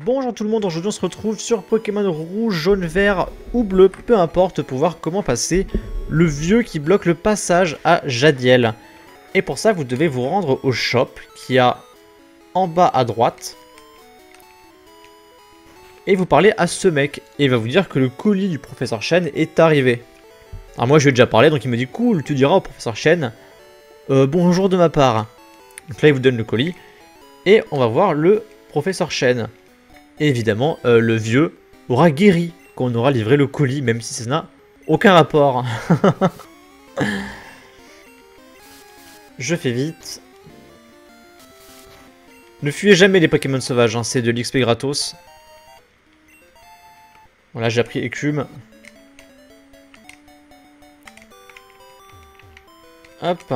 Bonjour tout le monde, aujourd'hui on se retrouve sur Pokémon rouge, jaune, vert ou bleu, peu importe, pour voir comment passer le vieux qui bloque le passage à Jadiel. Et pour ça, vous devez vous rendre au shop qui a en bas à droite. Et vous parlez à ce mec, et il va vous dire que le colis du professeur Chen est arrivé. Alors moi je lui ai déjà parlé, donc il me dit cool, tu diras au professeur Chen, euh, bonjour de ma part. Donc là il vous donne le colis, et on va voir le professeur Chen. Et évidemment, euh, le vieux aura guéri quand on aura livré le colis, même si ça n'a aucun rapport. Je fais vite. Ne fuyez jamais les Pokémon sauvages, hein, c'est de l'XP gratos. Voilà, j'ai appris écume. Hop.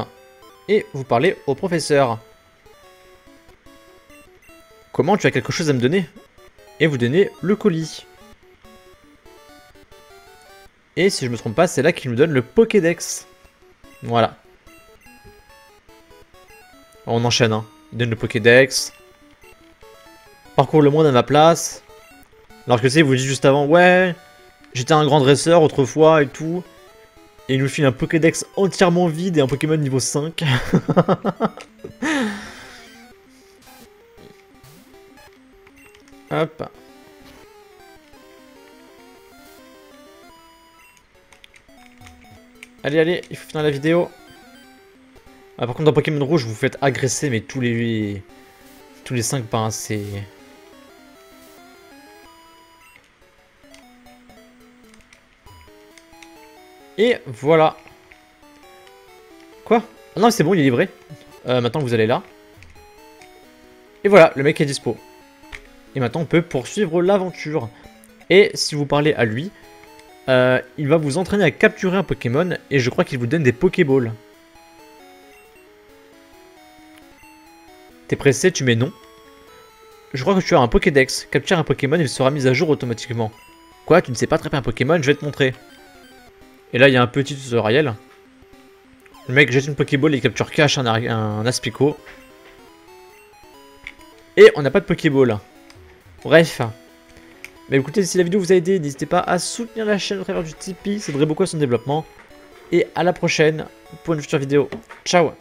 Et vous parlez au professeur. Comment tu as quelque chose à me donner? Et vous donnez le colis. Et si je me trompe pas, c'est là qu'il nous donne le Pokédex. Voilà. On enchaîne, hein. Il donne le Pokédex. Parcours le monde à ma place. Alors que c'est, vous dit juste avant, ouais, j'étais un grand dresseur autrefois et tout. Et il nous file un Pokédex entièrement vide et un Pokémon niveau 5. Hop. Allez, allez, il faut finir la vidéo. Ah, par contre, dans Pokémon Rouge, vous faites agresser, mais tous les... Tous les 5 pas, c'est... Et voilà. Quoi? Ah non, c'est bon, il est livré. Euh, maintenant, vous allez là. Et voilà, le mec est dispo. Et maintenant, on peut poursuivre l'aventure. Et si vous parlez à lui, euh, il va vous entraîner à capturer un Pokémon et je crois qu'il vous donne des Pokéballs. T'es pressé, tu mets non. Je crois que tu as un Pokédex. Capture un Pokémon il sera mis à jour automatiquement. Quoi, tu ne sais pas attraper un Pokémon Je vais te montrer. Et là, il y a un petit tutoriel. Le mec jette une Pokéball et il capture cache un, un Aspico. Et on n'a pas de Pokéball. Bref. Mais écoutez, si la vidéo vous a aidé, n'hésitez pas à soutenir la chaîne au travers du Tipeee, ça aiderait beaucoup à son développement. Et à la prochaine pour une future vidéo. Ciao